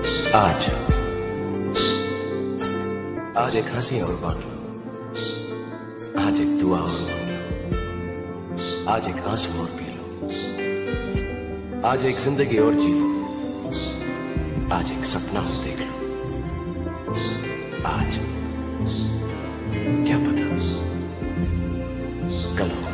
आज। आज एक हँसी और बांट लो आज एक दुआ और मांग लो आज एक आँसू और पी लो आज एक ज़िंदगी और जी लो। आज एक सपना और देख लो। आज। क्या पता? कल हो।